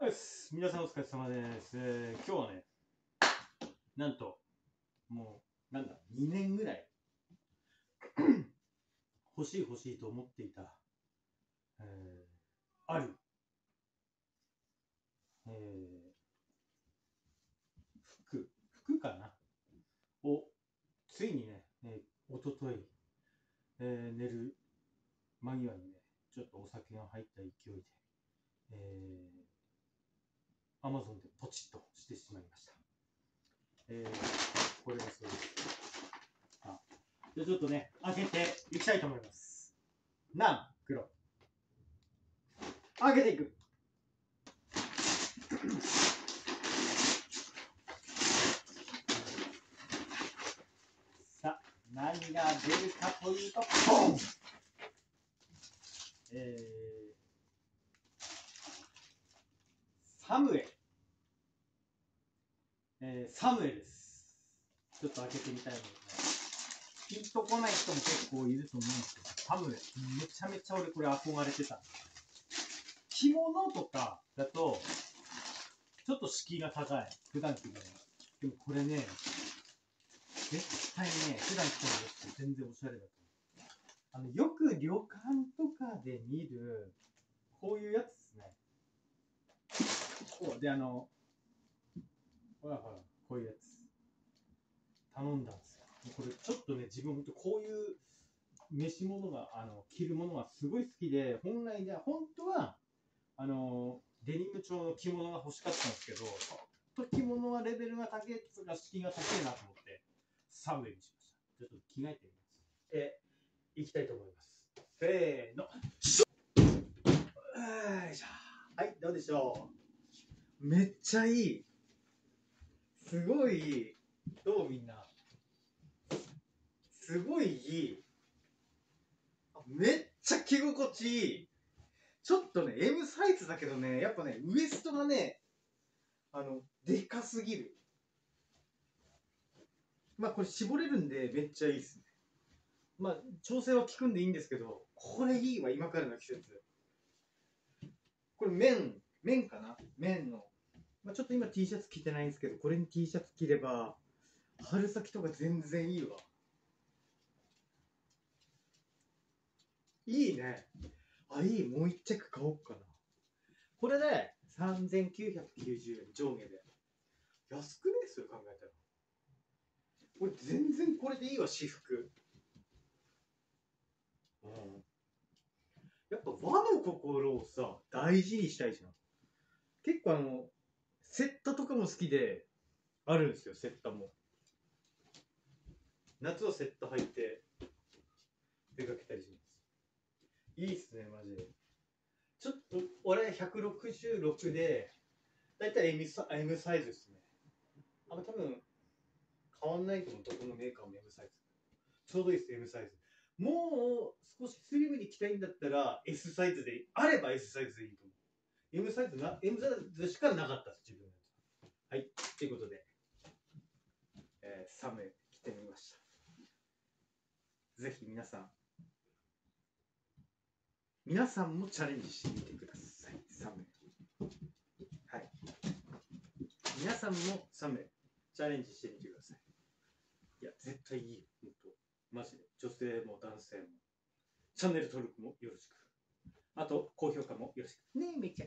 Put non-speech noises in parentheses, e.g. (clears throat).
よし皆さんお疲れ様です、えー今日はねなんともうなんだ2年ぐらい (clears throat) 欲しい欲しいと思っていた、えーある、えー服服かな？をついにね、えー、おととい、えー寝る間際にねちょっとお酒が入った勢いで、えー、アマゾンでポチッとしてしまいました。えー、これがそうです。あ、じゃあちょっとね、開けていきたいと思います。なん、黒。開けていく。さあ、何が出るかというと、ボンえー、サムエ。えー、サムエです。ちょっと開けてみたいと思います。ピンとこない人も結構いると思うんですけど、サムエ。めちゃめちゃ俺これ憧れてた。着物とかだと、ちょっと敷居が高い。普段着でも。でもこれね、絶対ね、普段着てもよくて全然おしゃれだと思う。あのよく旅館とかで見る、こういうやつですね。こうで、あの、ほらほら、こういうやつ。頼んだんですよ。これちょっとね、自分こういう飯物が、あの、着るものがすごい好きで、本来では、本当は、あの、デニム調の着物が欲しかったんですけど、ちょっと着物はレベルが高いやつが敷居が高いなと思って、サムエにしました。ちょっと着替えてみます。えー、いきたいと思います。せーの。よいしょはい、どうでしょう。めっちゃいい。すごいいい。どうみんな。すごいいい。めっちゃ着心地いい。ちょっとね、M サイズだけどね、やっぱね、ウエストがね、あの、でかすぎる。まあこれ絞れるんでめっちゃいいですね。まあ調整は効くんでいいんですけど、これいいわ、今からの季節。これ綿、綿かな？綿の。まあちょっと今 T シャツ着てないんですけど、これに T シャツ着れば、春先とか全然いいわ。いいね。あ、いい。もう一着買おうかな。これで3990円上下で。安くねそれ考えたら。これ全然これでいいわ、私服。うん。やっぱ和の心をさ、大事にしたいじゃん。結構あの、セッタとかも好きで、あるんですよ、セッタも。夏はセッタ履いて、出かけたりします。いいっすね、マジで。ちょっと、俺166で、だいたい M サ M サイズですね。あの、多分、変わんないと思う、どこのメーカーも M サイズ。ちょうどいいです、M サイズ。もう少しスリムに着たいんだったら S サイズで、あれば S サイズでいいと思う。M サイズな、M サイズしかなかったです、自分のやつ。はい、ということで、えー、サムエ着てみました。ぜひ皆さん、皆さんもチャレンジしてみてください、サム。はい。皆さんもサム、チャレンジしてみてください。いや、絶対いいよ、ほんと。マジで。女性も男性も。チャンネル登録もよろしく。あと、高評価もよろしく。ねえ、めっちゃ。